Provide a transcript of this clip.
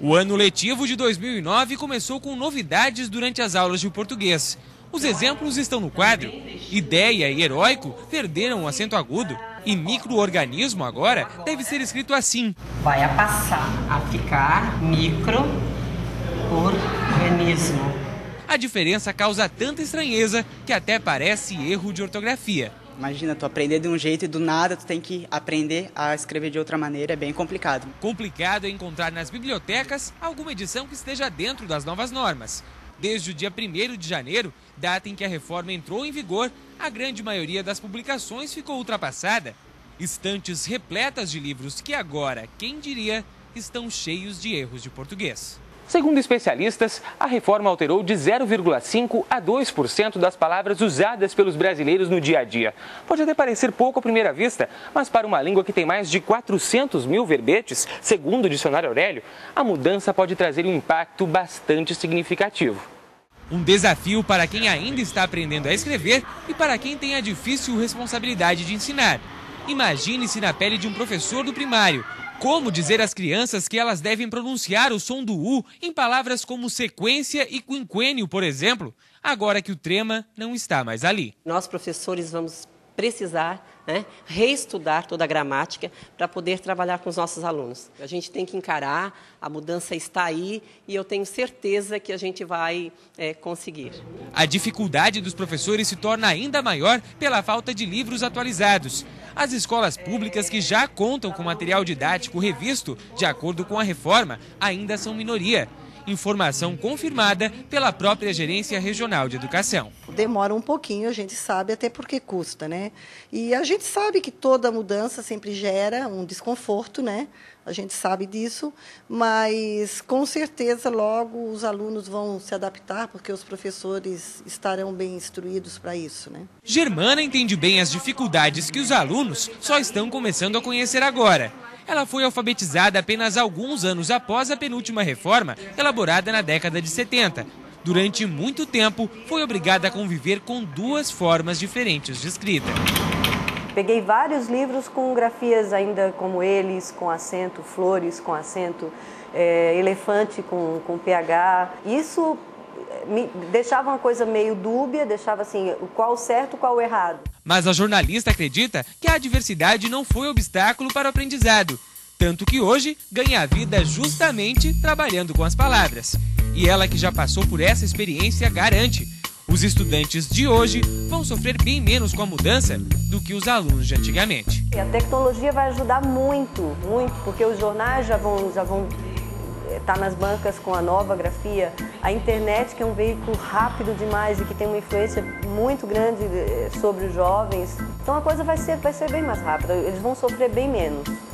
O ano letivo de 2009 começou com novidades durante as aulas de português. Os exemplos estão no quadro. Ideia e heróico perderam o acento agudo. E microorganismo agora deve ser escrito assim. Vai a passar a ficar microorganismo. A diferença causa tanta estranheza que até parece erro de ortografia. Imagina, tu aprender de um jeito e do nada tu tem que aprender a escrever de outra maneira, é bem complicado. Complicado é encontrar nas bibliotecas alguma edição que esteja dentro das novas normas. Desde o dia 1 de janeiro, data em que a reforma entrou em vigor, a grande maioria das publicações ficou ultrapassada. Estantes repletas de livros que agora, quem diria, estão cheios de erros de português. Segundo especialistas, a reforma alterou de 0,5% a 2% das palavras usadas pelos brasileiros no dia a dia. Pode até parecer pouco à primeira vista, mas para uma língua que tem mais de 400 mil verbetes, segundo o dicionário Aurélio, a mudança pode trazer um impacto bastante significativo. Um desafio para quem ainda está aprendendo a escrever e para quem tem a difícil responsabilidade de ensinar. Imagine-se na pele de um professor do primário, como dizer às crianças que elas devem pronunciar o som do U em palavras como sequência e quinquênio, por exemplo, agora que o trema não está mais ali? Nós, professores, vamos precisar né, reestudar toda a gramática para poder trabalhar com os nossos alunos. A gente tem que encarar, a mudança está aí e eu tenho certeza que a gente vai é, conseguir. A dificuldade dos professores se torna ainda maior pela falta de livros atualizados. As escolas públicas que já contam com material didático revisto, de acordo com a reforma, ainda são minoria informação confirmada pela própria Gerência Regional de Educação. Demora um pouquinho, a gente sabe, até porque custa, né? E a gente sabe que toda mudança sempre gera um desconforto, né? A gente sabe disso, mas com certeza logo os alunos vão se adaptar, porque os professores estarão bem instruídos para isso, né? Germana entende bem as dificuldades que os alunos só estão começando a conhecer agora ela foi alfabetizada apenas alguns anos após a penúltima reforma, elaborada na década de 70. Durante muito tempo, foi obrigada a conviver com duas formas diferentes de escrita. Peguei vários livros com grafias ainda como eles, com acento, flores com acento, é, elefante com, com PH. Isso me deixava uma coisa meio dúbia, deixava assim, qual certo, qual errado. Mas a jornalista acredita que a diversidade não foi obstáculo para o aprendizado, tanto que hoje ganha a vida justamente trabalhando com as palavras. E ela que já passou por essa experiência garante: os estudantes de hoje vão sofrer bem menos com a mudança do que os alunos de antigamente. E a tecnologia vai ajudar muito, muito, porque os jornais já vão, já vão está nas bancas com a nova grafia, a internet que é um veículo rápido demais e que tem uma influência muito grande eh, sobre os jovens. Então a coisa vai ser, vai ser bem mais rápida, eles vão sofrer bem menos.